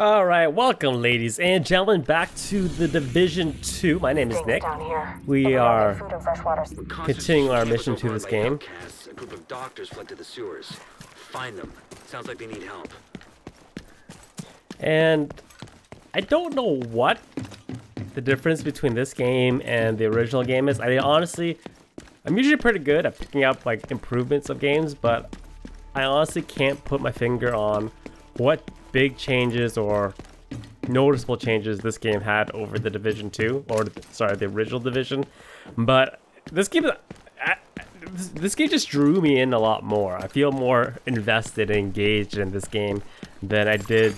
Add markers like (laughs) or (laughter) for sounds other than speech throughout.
All right, welcome, ladies and gentlemen, back to the Division 2. My name is Nick. down here. We are food and fresh water. continuing our mission to this game. A group of doctors fled to the sewers. Find them. Sounds like they need help. And I don't know what the difference between this game and the original game is. I mean, honestly, I'm usually pretty good at picking up like improvements of games, but I honestly can't put my finger on what big changes or noticeable changes this game had over the Division 2 or sorry, the original Division. But this game I- this- game just drew me in a lot more. I feel more invested and engaged in this game than I did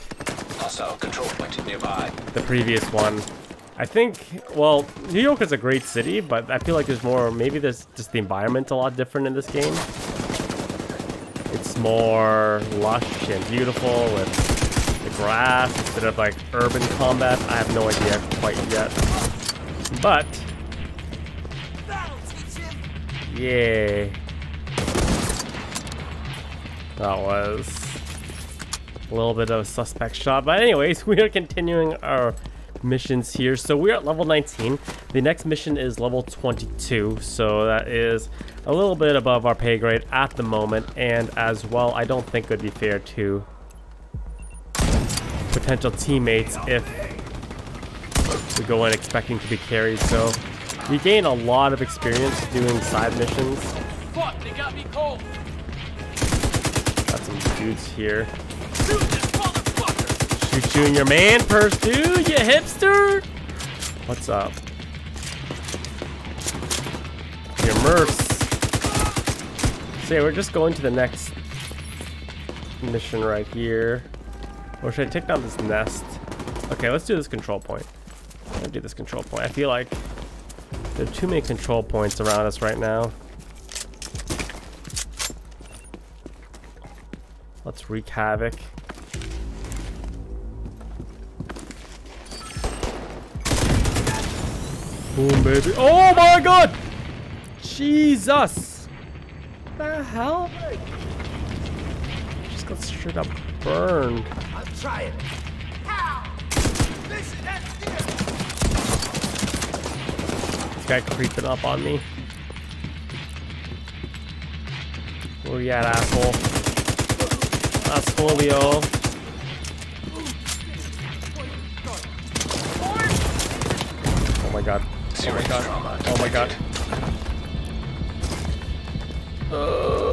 Hostile control point nearby. the previous one. I think, well, New York is a great city, but I feel like there's more, maybe there's just the environment a lot different in this game. It's more lush and beautiful grass instead of like urban combat. I have no idea quite yet. But, yay. That was a little bit of a suspect shot. But anyways, (laughs) we are continuing our missions here. So we're at level 19. The next mission is level 22. So that is a little bit above our pay grade at the moment. And as well, I don't think it would be fair to potential teammates if we go in expecting to be carried. So we gain a lot of experience doing side missions. Fuck, they got me cold. Got some dudes here. Shoot you in your man purse, dude, you hipster! What's up? Your mercs. So yeah, we're just going to the next mission right here. Or should I take down this nest? Okay, let's do this control point. Let's do this control point. I feel like there are too many control points around us right now. Let's wreak havoc. Boom, baby. Oh my god! Jesus! The hell? Just got straight up burned. I'm trying. This guy creeping up on me. Where you at, asshole? Asshole, Oh my god. Oh my god. Oh my god. Uh,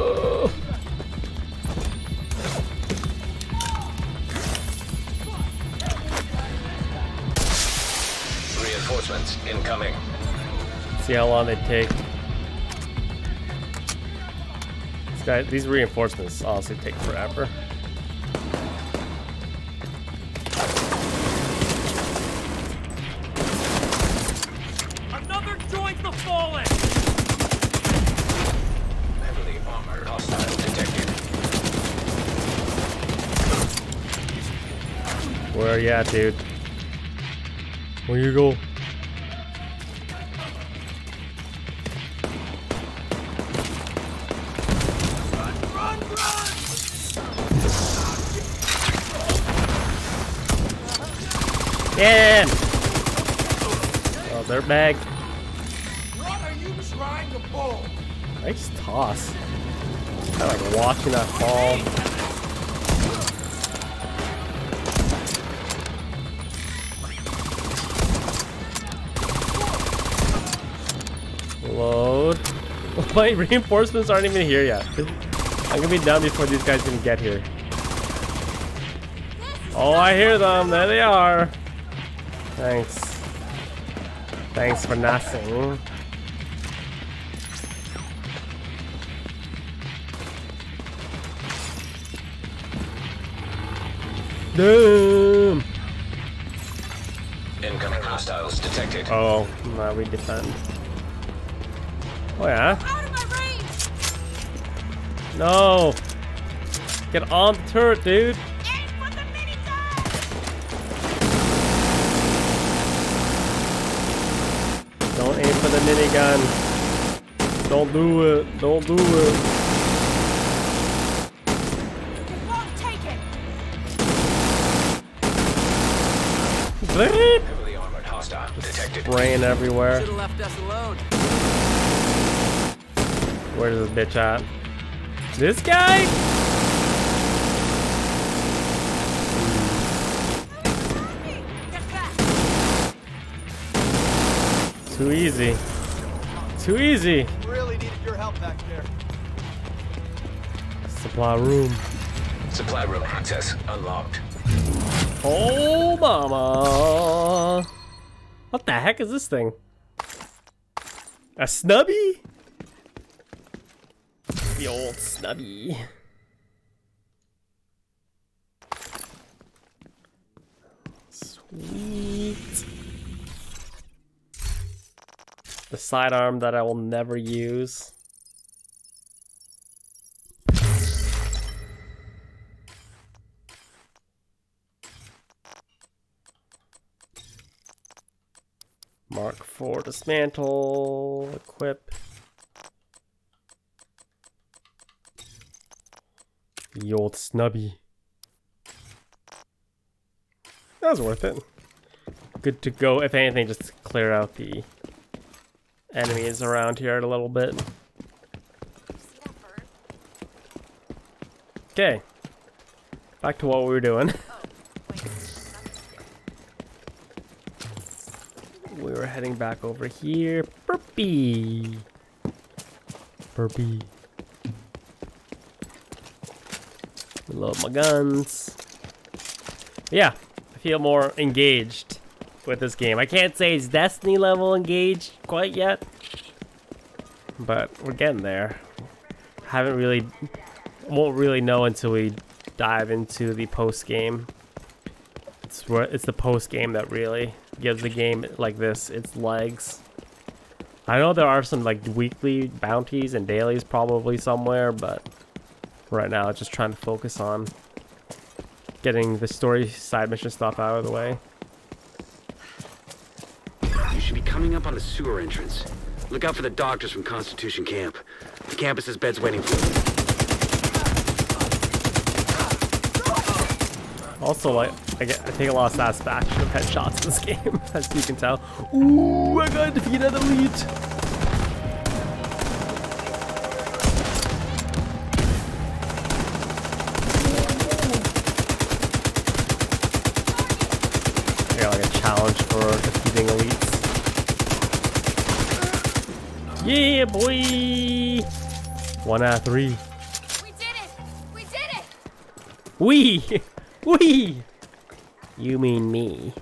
Reinforcements incoming. see how long they take. This guy, these reinforcements honestly take forever. Another joins the fallen. Heavily armored. Hostile detected. Where you at, dude? Where you go? Oh. What are you trying to pull? Nice toss. Kind of like watching that fall. Load. (laughs) My reinforcements aren't even here yet. I'm gonna be done before these guys even get here. Oh, I hear them. There they are. Thanks. Thanks for nothing. Damn. Incoming hostiles detected. Oh, now we defend. Oh yeah. Out of my range! No. Get on the turret, dude. Minigun. Don't do it. Don't do it. Won't take it! Heavily armored hostile detected. Spraying everywhere. Left us alone. Where's this bitch at? This guy? Too easy. Too easy. Really needed your help back there. Supply room. Supply room access unlocked. Oh, mama. What the heck is this thing? A snubby? The old snubby. Sweet. The sidearm that I will never use. Mark 4 dismantle, equip. The old snubby. That was worth it. Good to go. If anything, just clear out the enemies around here a little bit. See that bird? Okay. Back to what we were doing. (laughs) We were heading back over here. Burpee. Burpee. Love my guns. Yeah, I feel more engaged with this game. I can't say it's Destiny level engaged quite yet, but we're getting there. Haven't really, won't really know until we dive into the post game. It's where it's the post game that really gives the game like this its legs. I know there are some like weekly bounties and dailies probably somewhere, but right now just trying to focus on getting the story side mission stuff out of the way. Up on the sewer entrance. Look out for the doctors from Constitution Camp. The campus campus's bed's waiting for you. Also, like, I, get, I take a lot of satisfaction of headshots in this (laughs) game, as you can tell. Ooh, I got to defeat an elite! Yeah, boy! One out of three. We did it! We did it! We! (laughs) We! You mean me.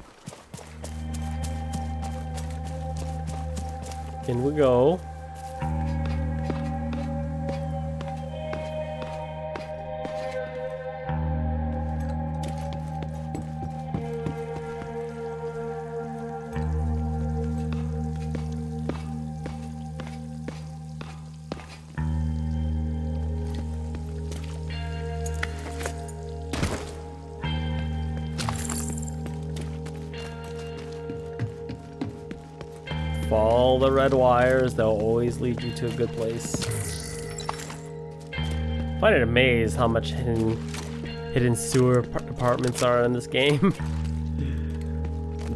In we go. Wires, they'll always lead you to a good place. find it amazed how much hidden hidden sewer apartments are in this game. (laughs)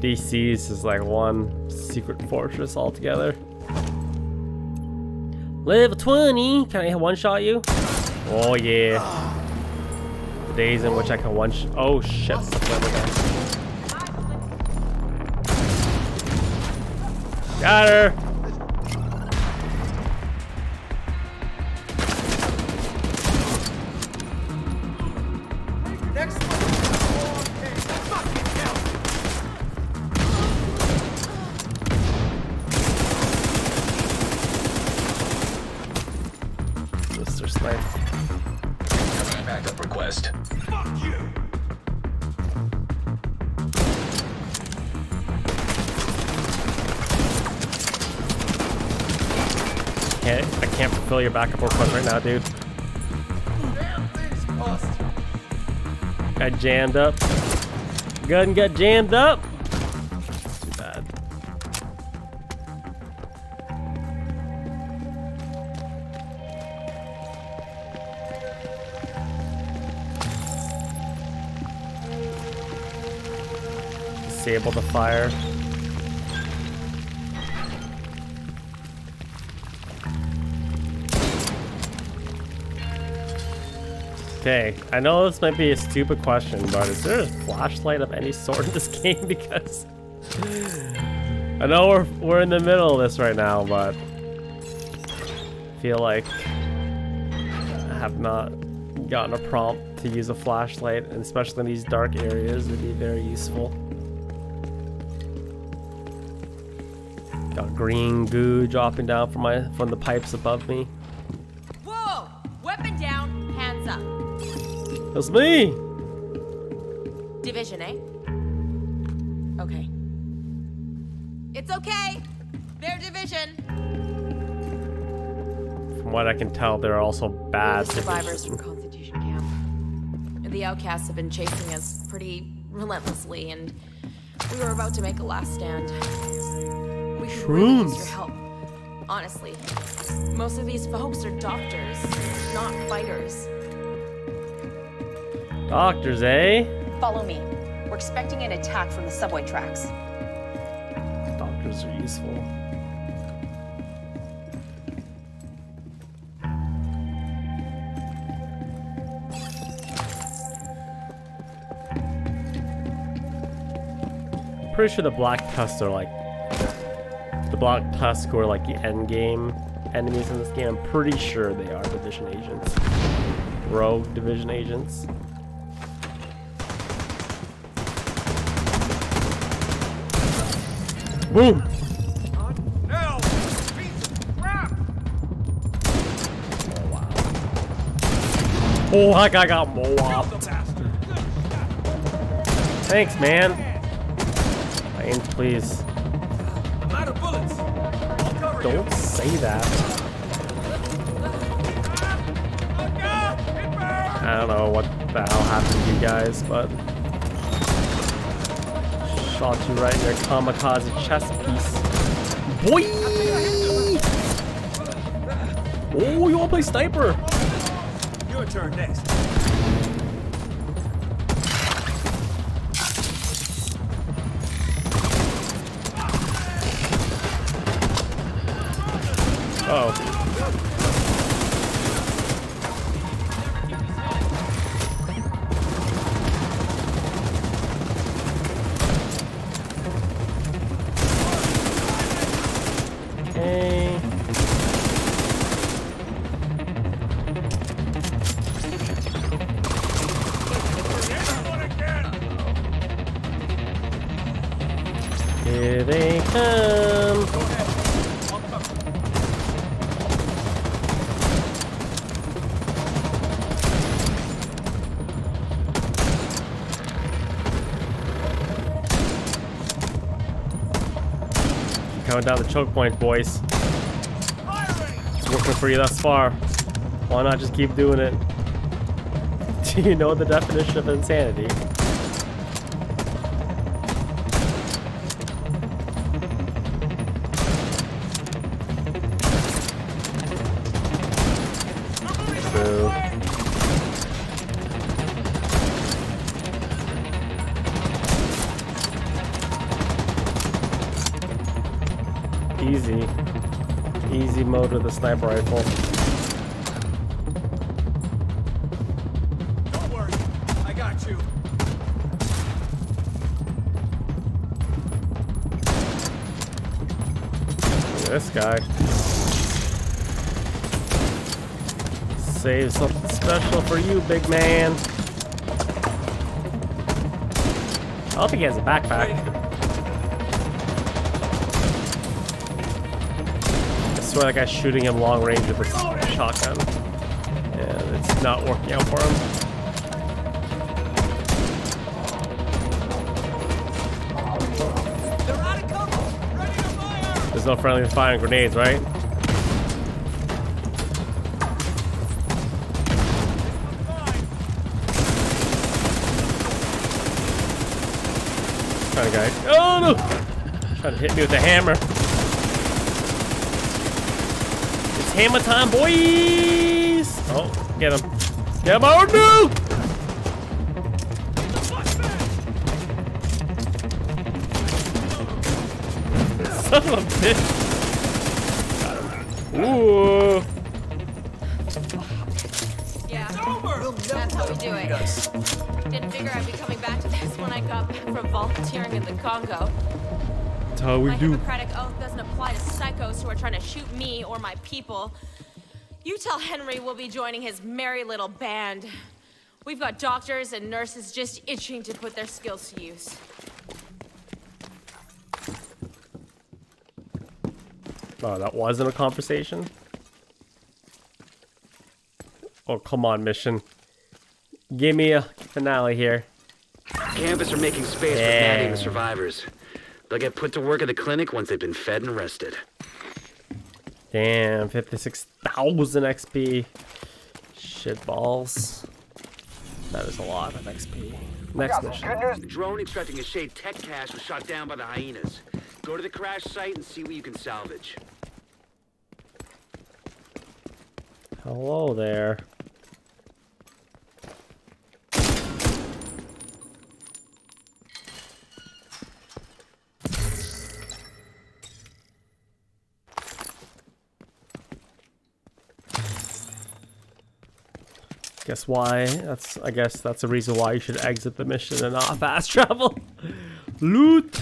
DC's is like one secret fortress altogether. Level 20, can I one shot you? Oh yeah. The days in which I can one Oh shit. Got her. Fulfill your backup request right now, dude. Got jammed up. Gun got jammed up. Too bad. disable the fire. Okay, I know this might be a stupid question, but is there a flashlight of any sort in this (laughs) game? Because I know we're we're in the middle of this right now, but I feel like I have not gotten a prompt to use a flashlight, and especially in these dark areas, it'd be very useful. Got green goo dropping down from my from the pipes above me. That's me. Division, eh? Okay. It's okay. Their division. From what I can tell, they're also bad the survivors from Constitution Camp. The outcasts have been chasing us pretty relentlessly, and we were about to make a last stand. We could really use your help. Honestly, most of these folks are doctors, not fighters. Doctors, eh? Follow me. We're expecting an attack from the subway tracks. Doctors are useful. Pretty sure the Black tusks are like the Black Tusk or like the end game enemies in this game. I'm pretty sure they are division agents. Rogue division agents. Boom! Piece of crap! Oh, that guy got Moab. Thanks, man. Lanes, please. Cover you. Don't say that. I don't know what the hell happened to you guys, but... Shot you right your kamikaze chest piece. Boy! Oh, you wanna play sniper? Your turn next. Here they come. Coming down the choke point, boys. It's working for you thus far. Why not just keep doing it? (laughs) Do you know the definition of insanity? Sniper rifle. Don't worry. I got you. This guy. Save something special for you, big man. I don't he has a backpack. Swear that guy's shooting him long range with a shotgun. And it's not working out for him. There's no friendly firing grenades, right? Guy. Oh no! Trying to hit me with a hammer. Hammer time, boys! Oh, get him. Get him! Oh no! (laughs) Son of a bitch. Ooh. Yeah, that's how we do it. Didn't figure I'd be coming back to this when I got back from volunteering in the Congo. That's how we My do. Hippocratic oath doesn't apply to psychos who are trying to shoot me or my people. You tell Henry we'll be joining his merry little band. We've got doctors and nurses just itching to put their skills to use. Oh, that wasn't a conversation? Oh, come on, mission. Give me a finale here. Campus are making space for Yeah. Maddie and the survivors. They'll get put to work at the clinic once they've been fed and rested. Damn, 56,000 XP. Shit balls. That is a lot of XP. Next mission. The drone extracting a Shade tech cache was shot down by the hyenas. Go to the crash site and see what you can salvage. Hello there. Guess why? That's I guess that's the reason why you should exit the mission and not fast (laughs) travel. Loot.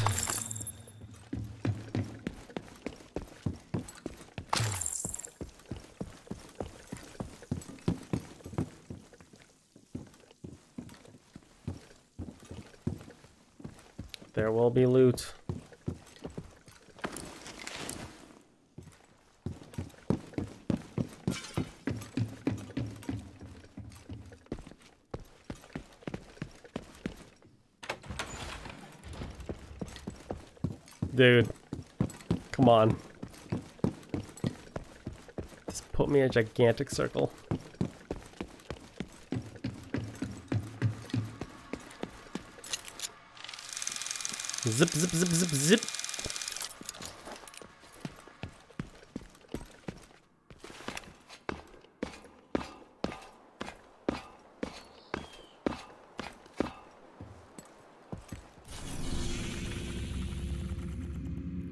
There will be loot. Dude. Come on. Just put me in a gigantic circle. Zip, zip, zip, zip, zip.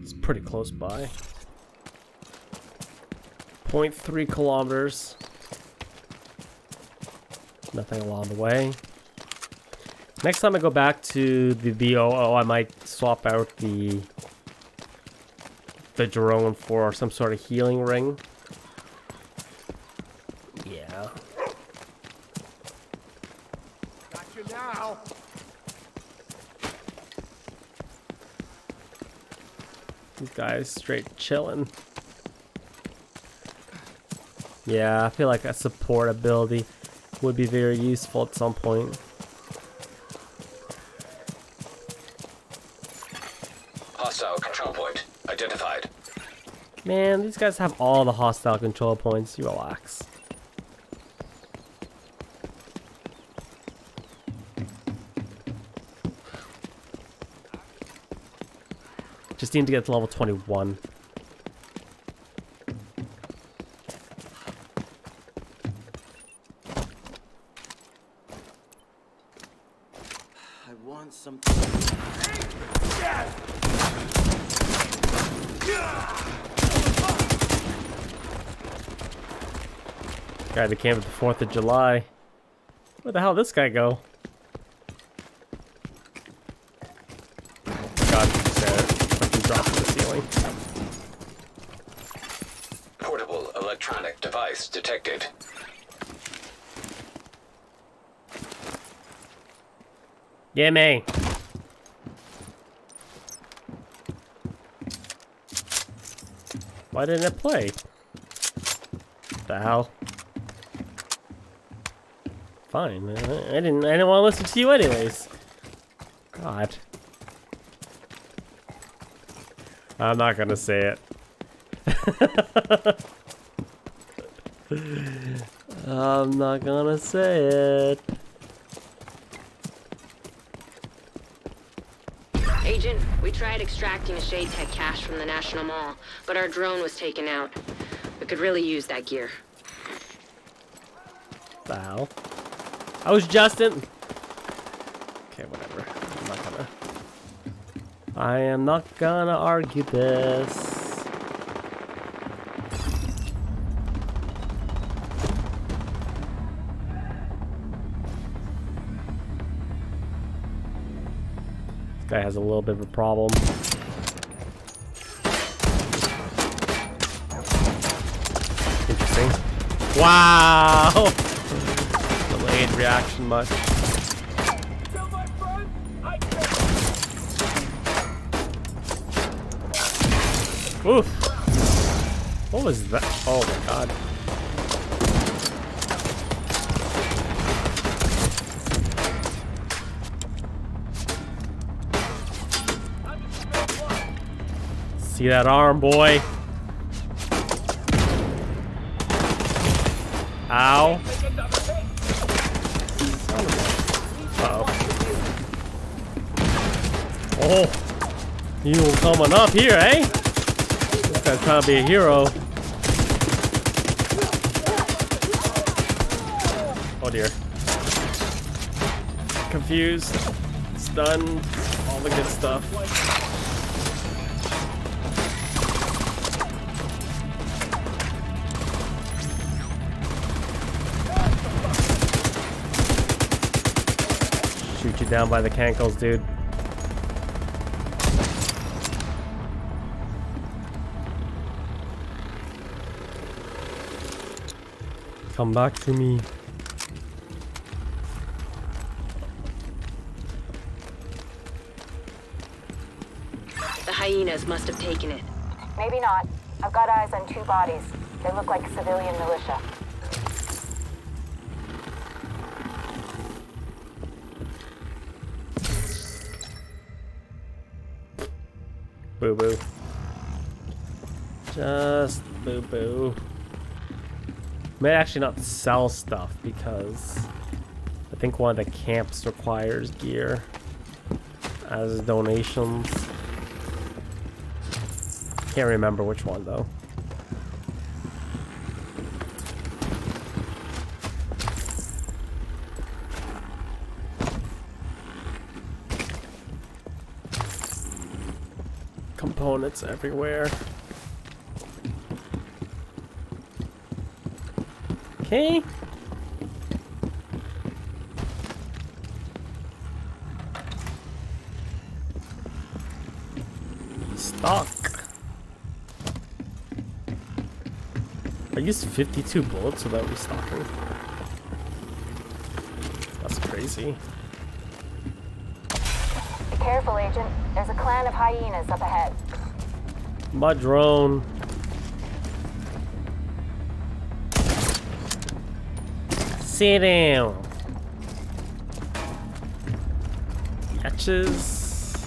It's pretty close by. 0.3 kilometers. Nothing along the way. Next time I go back to the BOO, I might swap out the the drone for some sort of healing ring. Yeah. Got you now. Straight chilling. Yeah, I feel like a support ability would be very useful at some point. Hostile control point identified. Man, these guys have all the hostile control points. You relax. Just need to get to level 21. I want something. Guy that came at the 4th of July. Where the hell did this guy go? Gimme! Why didn't it play? The hell? Fine. I I didn't. I didn't want to listen to you anyways. God. I'm not gonna say it. (laughs) I'm not gonna say it. Agent, we tried extracting a Shade Tech cache from the National Mall, but our drone was taken out. We could really use that gear. The hell? I was Justin. Okay, whatever. I'm not gonna. I am not gonna argue this. Guy has a little bit of a problem. Interesting. Wow! (laughs) Delayed reaction much. To my front, I can Oof. What was that? Oh my god. See that arm, boy. Ow. Uh oh. Oh. You coming up here, eh? This guy's trying to be a hero. Oh dear. Confused. Stunned. All the good stuff. Shoot down by the cankles, dude. Come back to me. The hyenas must have taken it. Maybe not. I've got eyes on two bodies. They look like civilian militia. Boo boo. Just boo boo. May actually not sell stuff because I think one of the camps requires gear as donations. Can't remember which one though. Components everywhere. Okay. Stock. I used 52 bullets without restocking. That's crazy. Be careful, Agent. There's a clan of hyenas up ahead. My drone. Sit down. Catches.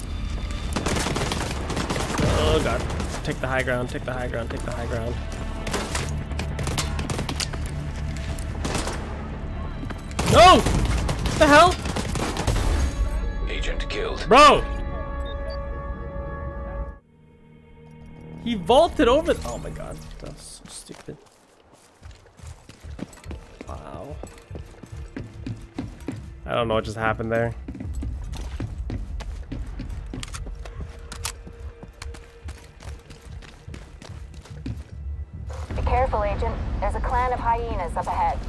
Oh god. Take the high ground, take the high ground, take the high ground. No! What the hell? Agent killed. Bro! He vaulted over. Oh my god, that's so stupid. Wow. I don't know what just happened there. Be careful, Agent. There's a clan of hyenas up ahead.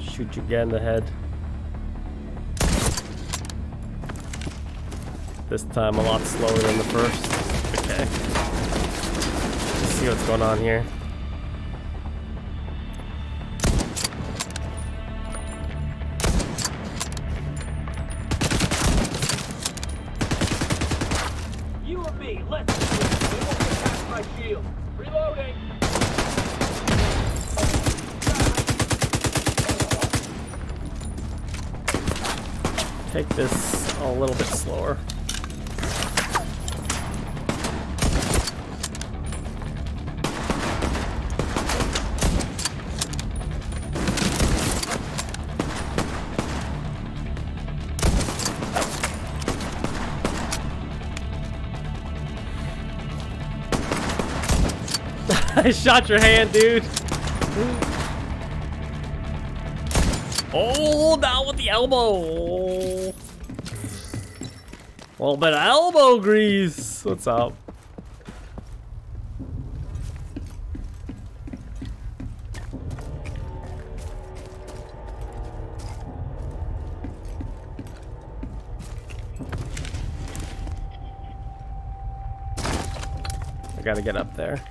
Shoot you again in the head. This time a lot slower than the first. Okay. Let's see what's going on here. You and me, let's do it. We won't get past my shield. Reloading. Take this a little bit slower. I (laughs) shot your hand, dude. Oh, down with the elbow. A little bit of elbow grease. What's up? I gotta get up there.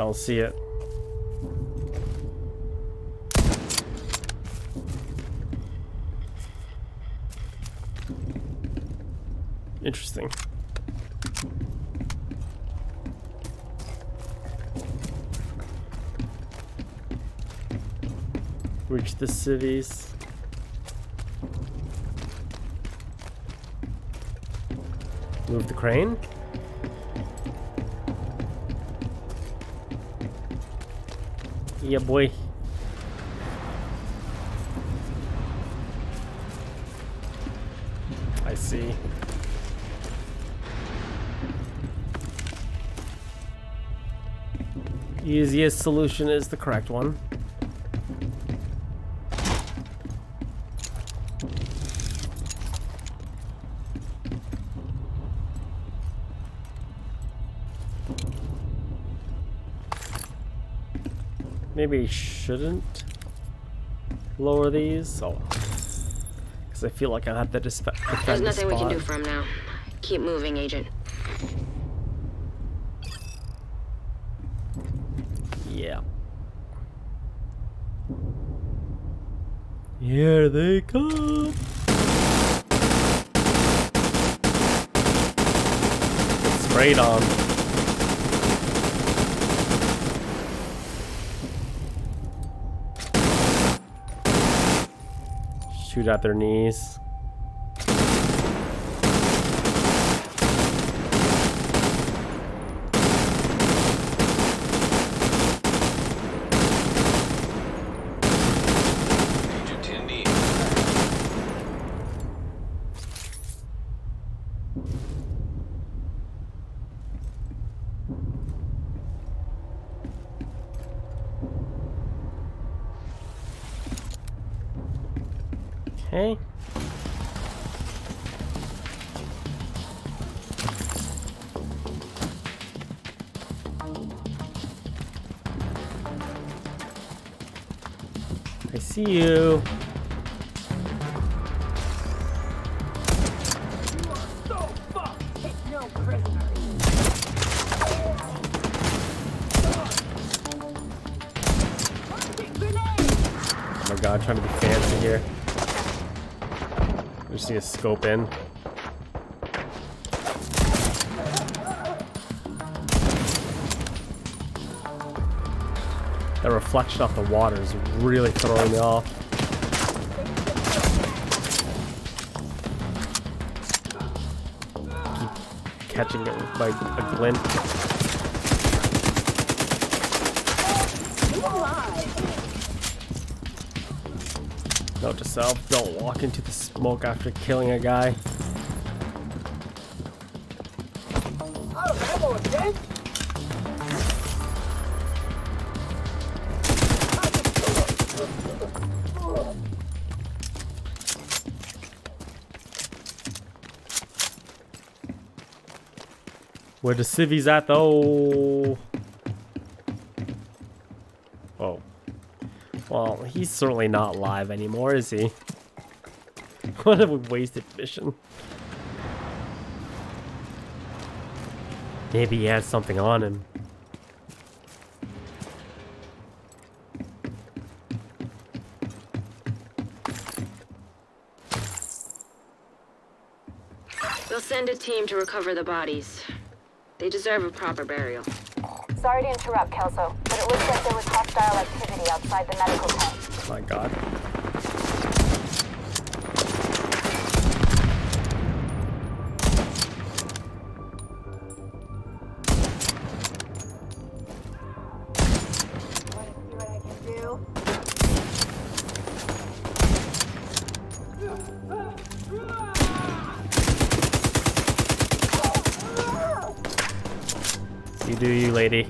I don't see it. Interesting. Reach the cities. Move the crane. Yeah, boy. I see. Easiest solution is the correct one. Maybe shouldn't lower these. Oh, because I feel like I have to defend There's the nothing we can do for him now. Keep moving, Agent. Yeah. Here they come. Sprayed on. Shoot at their knees. Agent in need. Okay. I see you. Scope in. That reflection off the water is really throwing me off. Keep catching it with like a glint. Note to self, don't walk into the smoke after killing a guy. Where the civvies at though? He's certainly not live anymore, is he? (laughs) what a wasted mission. Maybe he has something on him. We'll send a team to recover the bodies. They deserve a proper burial. Sorry to interrupt, Kelso, but it looks like there was hostile activity outside the medical tent. My god. Do you, lady.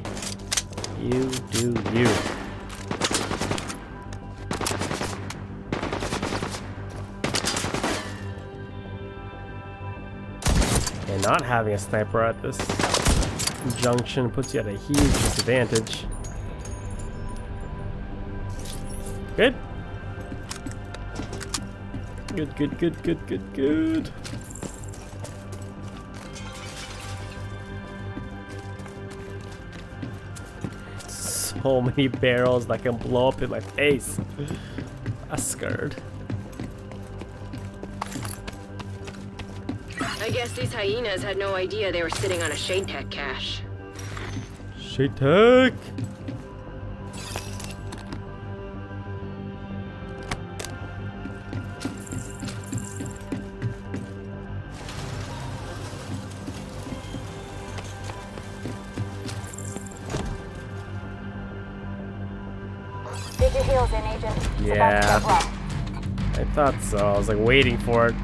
Having a sniper at this junction puts you at a huge disadvantage. Good. Good, good, good, good, good, good. So many barrels that can blow up in my face. I'm scared. I guess these hyenas had no idea they were sitting on a Shade Tech cache. Shit tech. Dig your heels Agent. It's about to Yeah. I thought so. I was like waiting for it.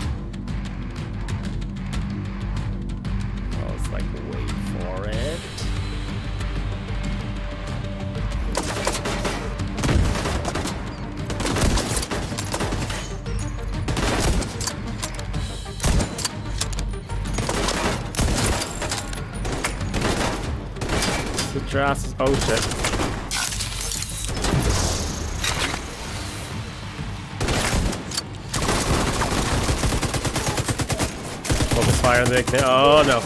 Fire the ignition. Oh no.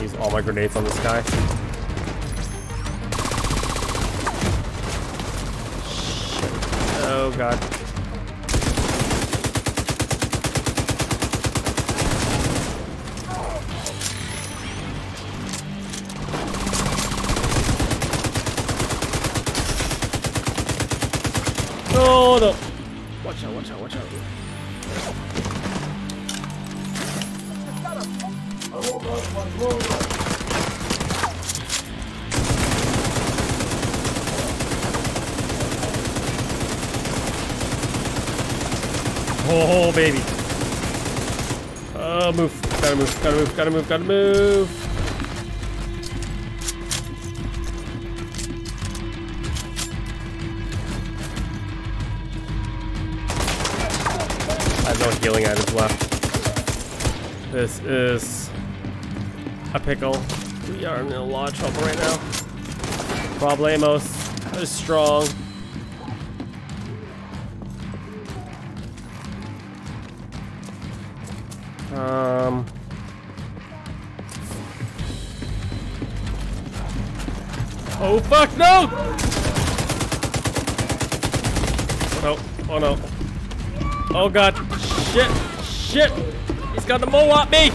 Use all my grenades on this guy. Shit. Oh god. Gotta move, gotta move. I have no healing items left. This is a pickle. We are in a lot of trouble right now. Problemos is strong. Um. Oh fuck no! Oh, no, oh no. Oh god. Shit. Shit. He's got the Mowat me.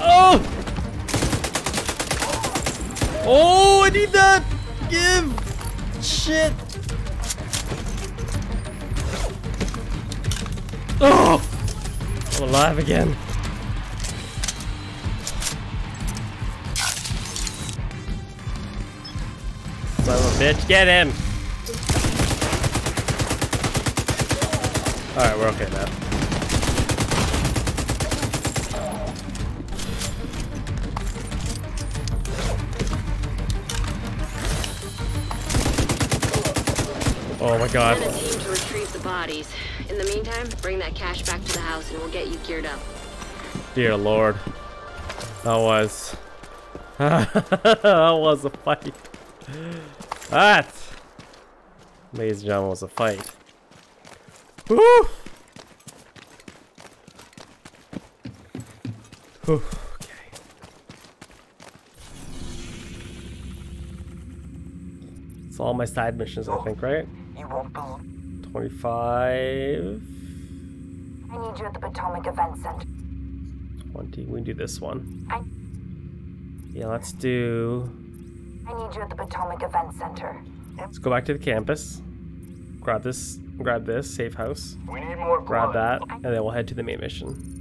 Oh. Oh, I need that. Give. Shit. Oh. I'm alive again. Bitch, get him! Alright, we're okay now. Oh my god. Send a team to retrieve the bodies. In the meantime, bring that cache back to the house and we'll get you geared up. Dear lord. That was... (laughs) that was a fight. That, ladies and gentlemen, was a fight. Woo! Whew, okay. It's all my side missions, I think, right? You won't believe. 25... I need you at the Potomac Event Center. 20. We can do this one. I, Yeah, let's do... I need you at the Potomac Event Center. Let's go back to the campus. Grab this, grab this safe house. We need more Grab that, and then we'll head to the main mission.